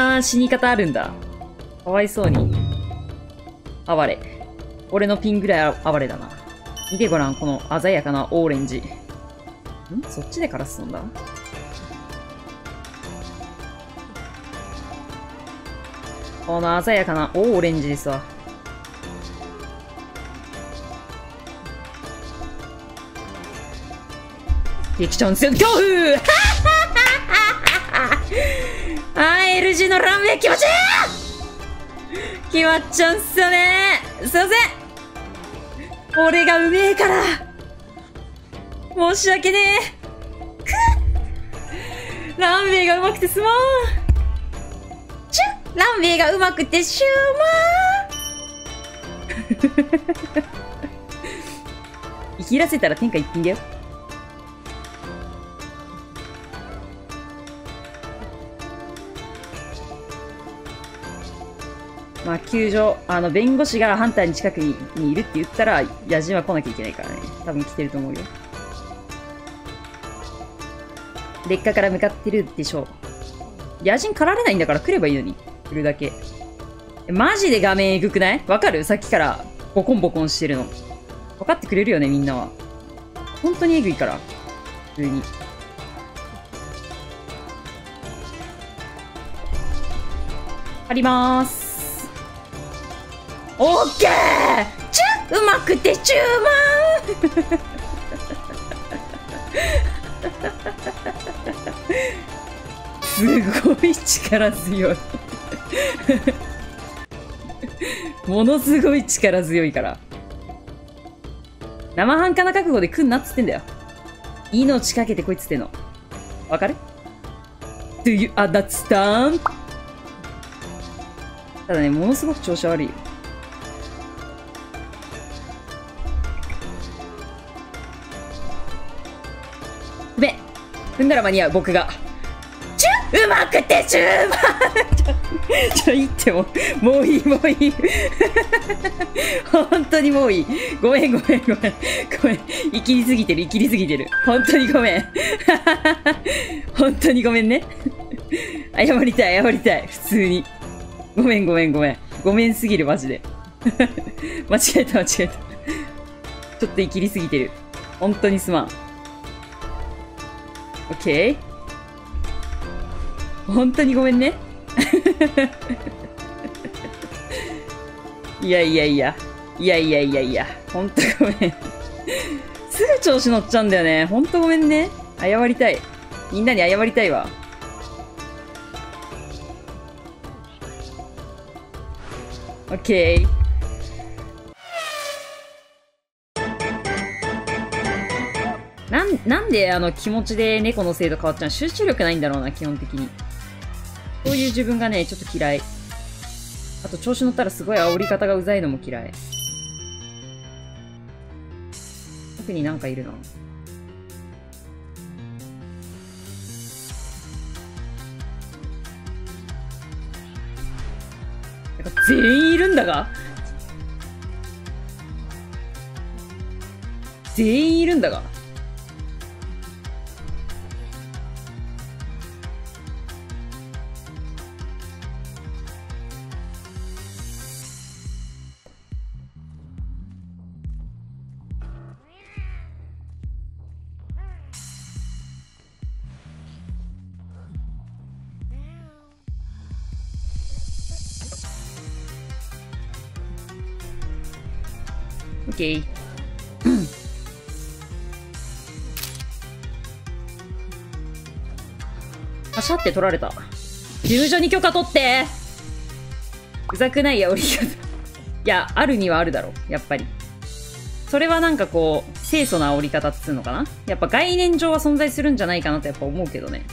な死に方あるんだ。かわいそうに。哀れ。俺のピンぐらい哀れだな。見てごらん、この鮮やかなオーレンジ。ん？そっちでカラス飛んだ？この鮮やかなオーレンジですわ。できちゃうんですよ。恐怖、L 字のランウェイ気持ちいい！決まっちゃうんすよね！すいません！俺がうめえから！申し訳ねえ！くランウェイがうまくてすまん！チュランウェイがうまくてシューマー！生きらせたら天下一品だよ。まあ、救助、あの、弁護士がハンターに近くにいるって言ったら、野人は来なきゃいけないからね。多分来てると思うよ。劣化から向かってるでしょう。野人狩られないんだから来ればいいのに。来るだけ。マジで画面えぐくない？わかる？さっきからボコンボコンしてるの。分かってくれるよね、みんなは。本当にえぐいから。普通に。貼ります。オッケーチュうまくてチューマンすごい力強い。ものすごい力強いから。生半可な覚悟で来んなっつってんだよ。命かけてこいっつってんの。わかる ?Do you understand? ただねものすごく調子悪いよ。踏んだら間に合う僕がチュうまくてチューマーちょ、いっても、もういい、もういい。本当にもういい。ごめん、ごめん、ごめん。ごめん。生きりすぎてる、生きりすぎてる。本当にごめん。本当にごめんね。謝りたい、謝りたい。普通に。ごめん、ごめん、ごめん。ごめんすぎる、マジで。間違えた、間違えた。ちょっと生きりすぎてる。本当にすまん。オッケー本当にごめんね。いやいやいや。いやいやいやいや。本当ごめん。すぐ調子乗っちゃうんだよね。本当ごめんね。謝りたい。みんなに謝りたいわ。オッケー。なん、であの気持ちで猫の精度変わっちゃう集中力ないんだろうな、基本的に。そういう自分がね、ちょっと嫌い。あと調子乗ったらすごい煽り方がうざいのも嫌い。特になんかいるな。全員いるんだが？全員いるんだが？オッケー。あしゃって取られた。事務所に許可取ってうざくないや、折り方。いや、あるにはあるだろう。やっぱり。それはなんかこう、清楚な折り方っつうのかなやっぱ概念上は存在するんじゃないかなとやっぱ思うけどね。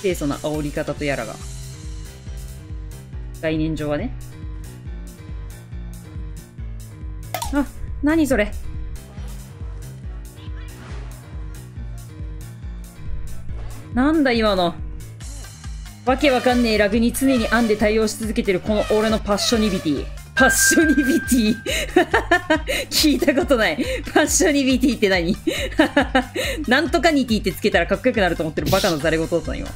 清楚な煽り方とやらが。概念上はね。あ、何それ？なんだ今の。わけわかんねえラグに常に編んで対応し続けてるこの俺のパッショニビティ。パッショニビティ？聞いたことない。パッショニビティって何？なんとかニティってつけたらかっこよくなると思ってるバカのザレ言だった今。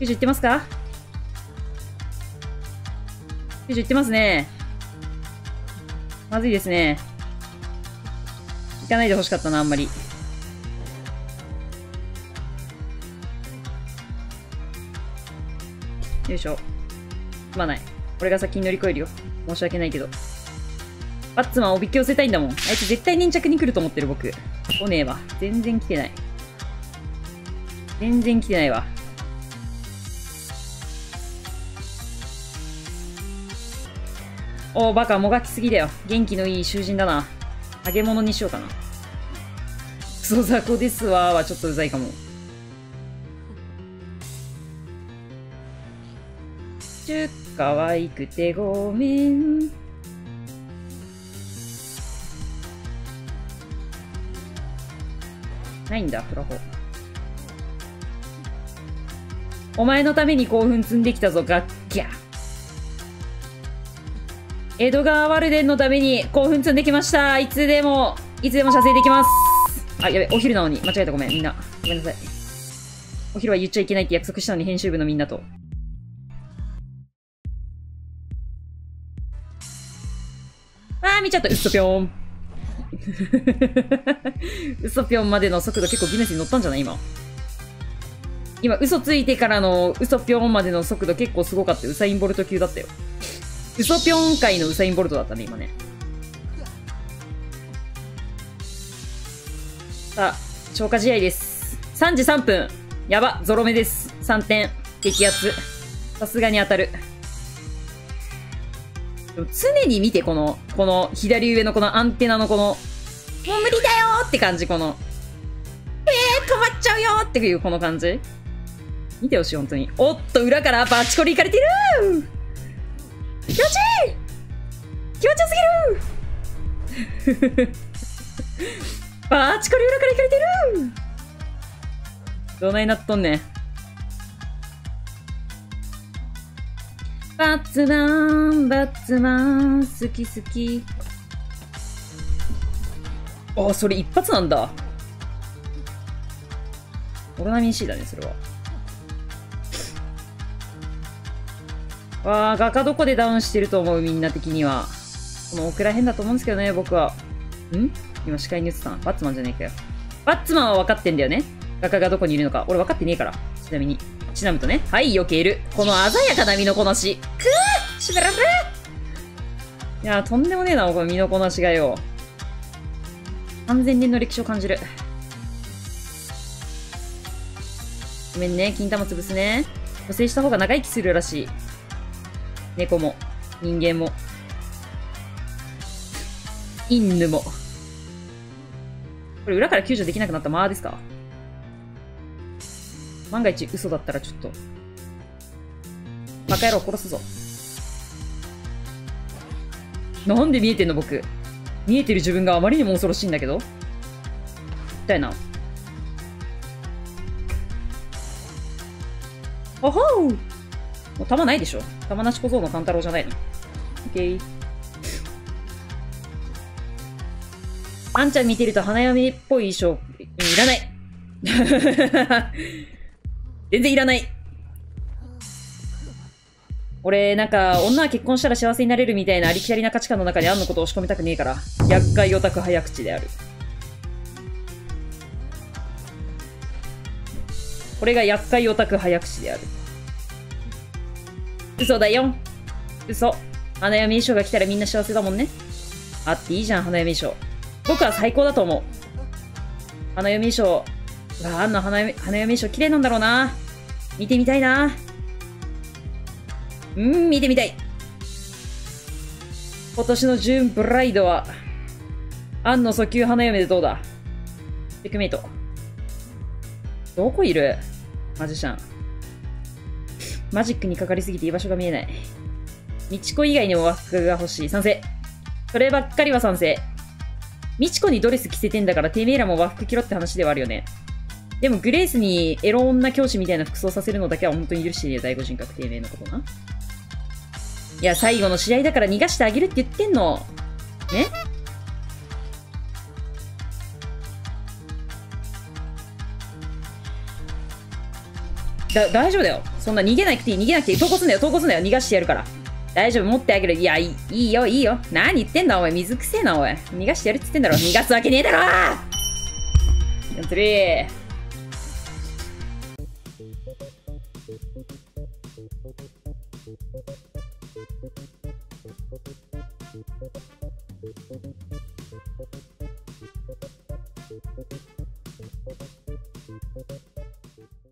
90いってますか？?90 いってますね。まずいですね。行かないでほしかったな、あんまり。よいしょ。すまない。俺が先に乗り越えるよ。申し訳ないけど。バッツマンおびき寄せたいんだもん。あいつ絶対粘着に来ると思ってる僕。来ねえわ。全然来てない。全然来てないわ。おー、バカ、もがきすぎだよ。元気のいい囚人だな。揚げ物にしようかな。クソ雑魚ですわはちょっとうざいかも。ちゅ可愛くてごめん。ないんだ、フラホ。お前のために興奮積んできたぞ、ガッキャ。江戸川ワルデンのために興奮積んできました。いつでも、いつでも射精できます。あ、やべ、お昼なのに。間違えた、ごめん、みんな。ごめんなさい。お昼は言っちゃいけないって約束したのに、編集部のみんなと。あー、見ちゃった。うっそぴょん。嘘ぴょんまでの速度結構ギネスに乗ったんじゃない今。今、嘘ついてからの嘘ぴょんまでの速度結構すごかった。ウサインボルト級だったよ。嘘ぴょん界のウサインボルトだったね、今ね。さあ、消化試合です。3時3分。やば、ゾロ目です。3点。激アツ。さすがに当たる。常に見て、この、この左上のこのアンテナのこの、もう無理だよって感じ、この、えー、止まっちゃうよっていうこの感じ。見てほしい、本当に。おっと、裏からバチコリいかれてる気持ちいい気持ちよすぎるバチコリ裏からいかれてるどないなっとんねん。バッツマン、バッツマン、好き好き。あ、それ一発なんだ。オロナミン C だね、それは。わあ、画家どこでダウンしてると思うみんな的には。この奥らへんだと思うんですけどね、僕は。ん？今視界に映ったな。バッツマンじゃねえかよ。バッツマンは分かってんだよね。画家がどこにいるのか。俺分かってねえから。ちなみに。ちなみとね。はい、避ける。この鮮やかな身のこなし。くぅしばらくいやとんでもねえな、この身のこなしがよ。3000年の歴史を感じる。ごめんね、金玉潰すね。補正した方が長生きするらしい。猫も、人間も。犬も。これ裏から救助できなくなったまーですか？万が一嘘だったらちょっと。バカ野郎殺すぞ。なんで見えてんの僕。見えてる自分があまりにも恐ろしいんだけど。みたいな。おほうもう弾ないでしょ弾なし小僧の勘太郎じゃないの。オッケー。あんちゃん見てると花嫁っぽい衣装、いらない。全然いらない。俺、なんか、女は結婚したら幸せになれるみたいなありきたりな価値観の中にあんのことを押し込みたくねえから、厄介オタク早口である。これが厄介オタク早口である。嘘だよ。嘘。花嫁衣装が来たらみんな幸せだもんね。あっていいじゃん、花嫁衣装。僕は最高だと思う。花嫁衣装、わあ、んの花嫁、花嫁衣装綺麗なんだろうな。見てみたいな。うん、見てみたい。今年のジューンブライドは、アンの訴求花嫁でどうだ？チェックメイト。どこいる？マジシャン。マジックにかかりすぎて居場所が見えない。みちこ以外にも和服が欲しい。賛成。そればっかりは賛成。みちこにドレス着せてんだからてめえらも和服着ろって話ではあるよね。でもグレースにエロ女教師みたいな服装させるのだけは本当に許してねえ第五人格低迷のことな。いや、最後の試合だから逃がしてあげるって言ってんの。ね？だ大丈夫だよそんな逃げなくていい、逃げなくていい。投稿すんだよ、投稿すんだよ。逃がしてやるから。大丈夫、持ってあげる。いや、いいよ、いいよ。何言ってんだ、お前。水くせえな、おい。逃がしてやるって言ってんだろ。逃がすわけねえだろ !43。